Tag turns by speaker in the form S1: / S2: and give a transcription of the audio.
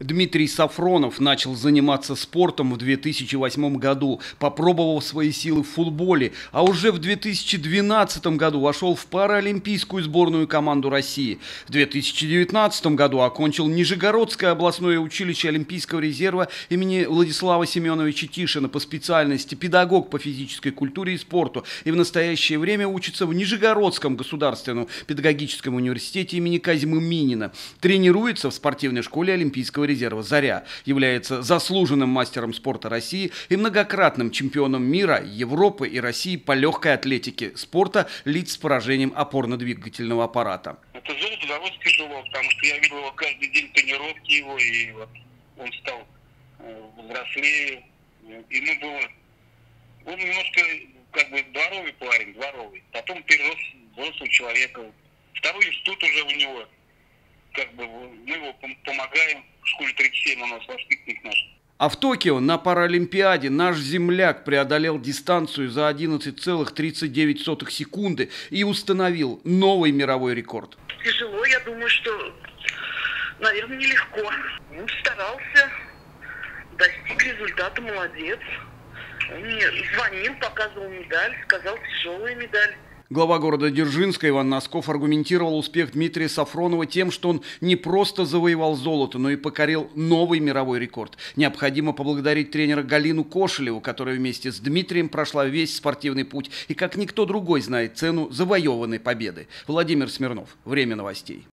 S1: Дмитрий Сафронов начал заниматься спортом в 2008 году, попробовал свои силы в футболе, а уже в 2012 году вошел в паралимпийскую сборную команду России. В 2019 году окончил Нижегородское областное училище Олимпийского резерва имени Владислава Семеновича Тишина по специальности педагог по физической культуре и спорту и в настоящее время учится в Нижегородском государственном педагогическом университете имени Казимы Минина. Тренируется в спортивной школе Олимпийского резерва «Заря», является заслуженным мастером спорта России и многократным чемпионом мира, Европы и России по легкой атлетике спорта лиц с поражением опорно-двигательного аппарата.
S2: Это золото далось тяжело, потому что я видел его каждый день тренировки его, и вот он стал э, взрослее. Ему было... Он немножко как бы дворовый парень, дворовый. Потом перерос взрослого человека. Второй институт уже у него. Как бы мы его помогаем школе 37 у нас воспитанник наш.
S1: А в Токио на Паралимпиаде наш земляк преодолел дистанцию за 11,39 секунды и установил новый мировой рекорд.
S3: Тяжело, я думаю, что, наверное, нелегко. Ну, старался, достиг результата, молодец. Он мне звонил, показывал медаль, сказал, тяжелая медаль.
S1: Глава города Дзержинска Иван Носков аргументировал успех Дмитрия Сафронова тем, что он не просто завоевал золото, но и покорил новый мировой рекорд. Необходимо поблагодарить тренера Галину Кошелеву, которая вместе с Дмитрием прошла весь спортивный путь и как никто другой знает цену завоеванной победы. Владимир Смирнов. Время новостей.